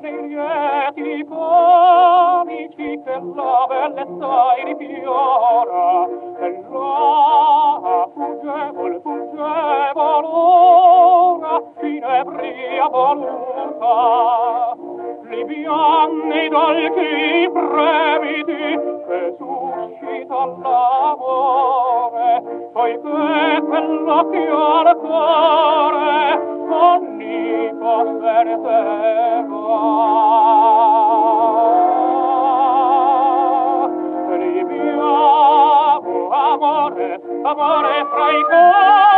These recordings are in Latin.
nei lieti comici per la bellezza e di più volontà li bianni dolci brevidi che suscita l'amore poiché quell'occhio al cuore ogni posverterà li biamo amore amore fra i cuori.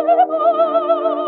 Oh,